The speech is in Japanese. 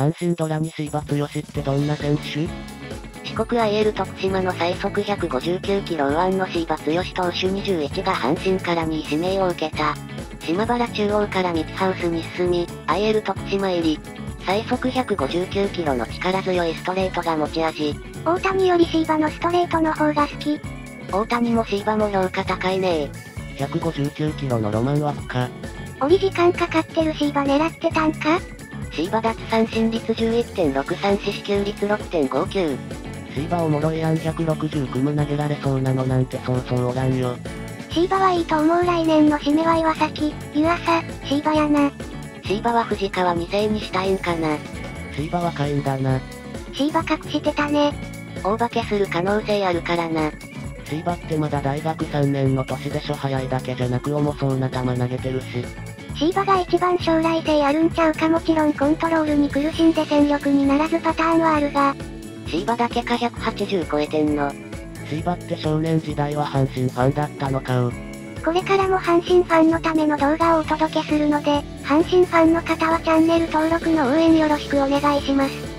阪神ドラに椎葉剛ってどんな選手？四国 IL 徳島の最速159キロ右腕の椎葉剛投手21が阪神から2位指名を受けた。島原中央からミツハウスに進み、IL 徳島入り。最速159キロの力強いストレートが持ち味。大谷よりシーバのストレートの方が好き。大谷もシーバも評価高いね159キロのロマン枠か。折り時間かかってるシーバ狙ってたんか？シーバ奪三振率11.63四死球率6.59。シーバおもろいやん160組投げられそうなのなんてそうそうおらんよ。シーバはいいと思う来年の締めは岩崎、湯浅、シーバやな。シーバは藤川2世にしたいんかな。シーバは会員だな。シーバ隠してたね。大化けする可能性あるからな。シーバってまだ大学3年の年でしょ早いだけじゃなく重そうな球投げてるし。シーバが一番将来性あるんちゃうかもちろんコントロールに苦しんで戦力にならずパターンはあるが。シーバだけか180超えてんの。シーバって少年時代は阪神ファンだったのかう。これからも阪神ファンのための動画をお届けするので、阪神ファンの方はチャンネル登録の応援よろしくお願いします。